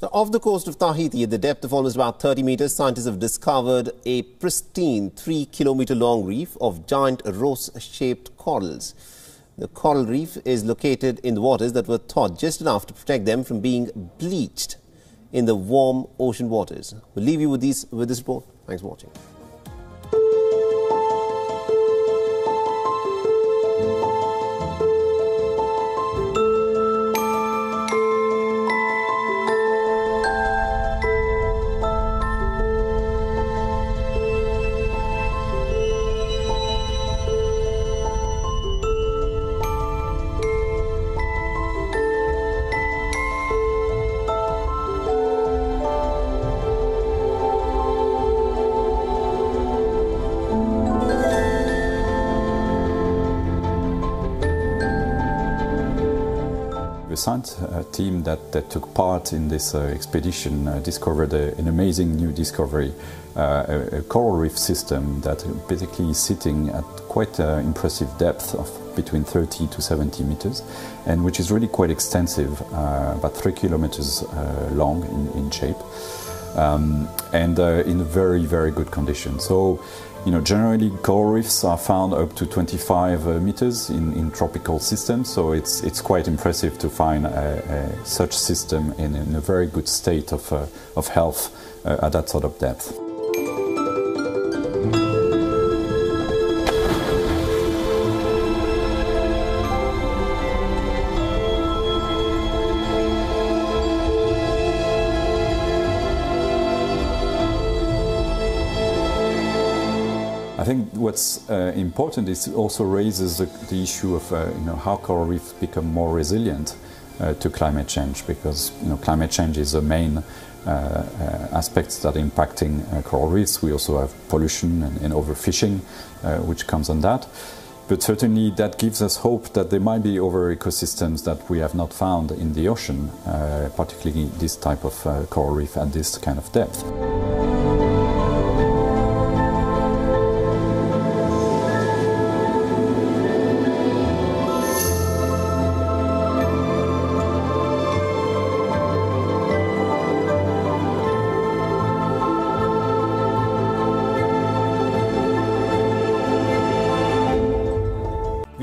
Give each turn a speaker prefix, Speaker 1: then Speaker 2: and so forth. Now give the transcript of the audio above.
Speaker 1: Off the coast of Tahiti, at the depth of almost about 30 meters, scientists have discovered a pristine 3 kilometer long reef of giant rose-shaped corals. The coral reef is located in the waters that were thought just enough to protect them from being bleached in the warm ocean waters. We'll leave you with, these, with this report. Thanks for watching.
Speaker 2: The science team that, that, took part in this uh, expedition uh, discovered a, an amazing new discovery, uh, a, a, coral reef system that basically is sitting at quite an impressive depth of between 30 to 70 meters, and which is really quite extensive, about three kilometers long in, in shape um, and uh, in a very, very good condition. So, you know, generally coral reefs are found up to 25 uh, meters in, in, tropical systems, so it's, it's quite impressive to find a, a, such system in, in, a very good state of, uh, of health uh, at that sort of depth. I think what's uh, important is also raises the, the issue of uh, you know how coral reefs become more resilient uh, to climate change because you know climate change is the main uh, uh, aspects that are impacting uh, coral reefs. We also have pollution and, and overfishing, which comes on that. But certainly that gives us hope that there might be other ecosystems that we have not found in the ocean, particularly this type of coral reef at this kind of depth.